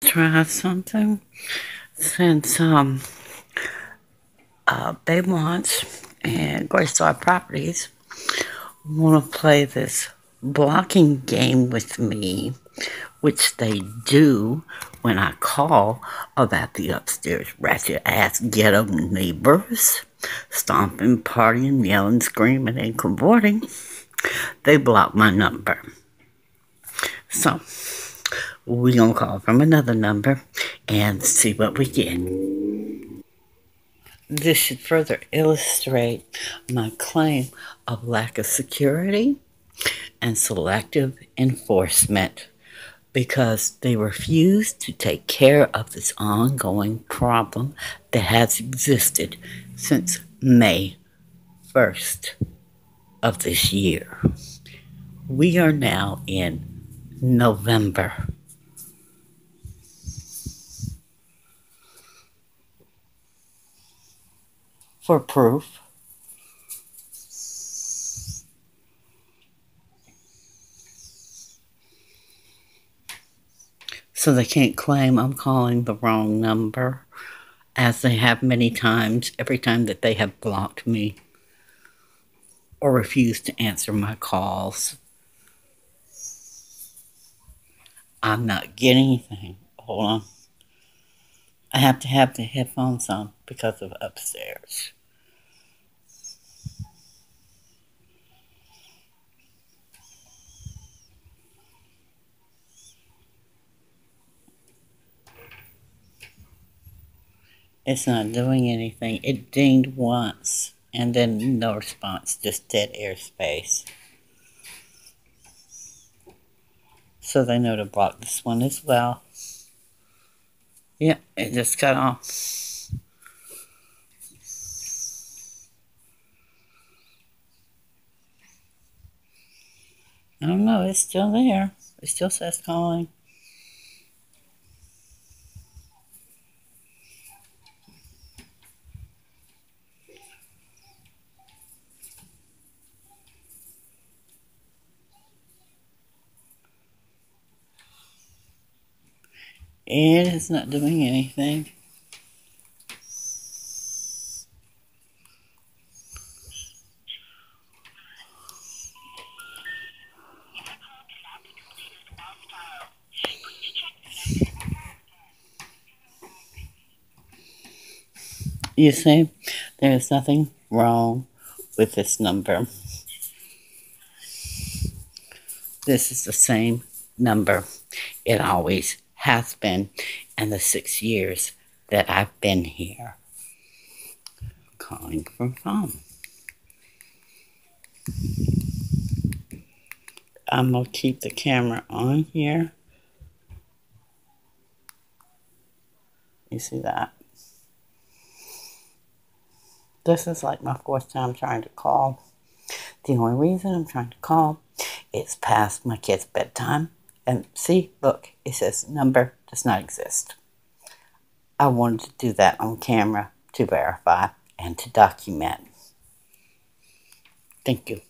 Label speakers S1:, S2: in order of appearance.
S1: try something since um uh Baywatch and Greystar Properties want to play this blocking game with me, which they do when I call about the upstairs ratchet ass ghetto neighbors, stomping, partying, yelling, screaming, and cavorting. They block my number. So, we're going to call from another number and see what we get. This should further illustrate my claim of lack of security and selective enforcement because they refuse to take care of this ongoing problem that has existed since May 1st of this year. We are now in November. For proof, so they can't claim I'm calling the wrong number, as they have many times every time that they have blocked me or refused to answer my calls. I'm not getting anything. Hold on. I have to have the headphones on because of upstairs. It's not doing anything. It dinged once and then no response, just dead airspace. So they know to block this one as well. Yeah, it just cut off. I don't know, it's still there. It still says calling. It is not doing anything. You see, there is nothing wrong with this number. This is the same number. It always has been in the six years that I've been here. Calling from home. I'm going to keep the camera on here. You see that? This is like my fourth time trying to call. The only reason I'm trying to call is past my kid's bedtime and see, look, it says number does not exist. I wanted to do that on camera to verify and to document. Thank you.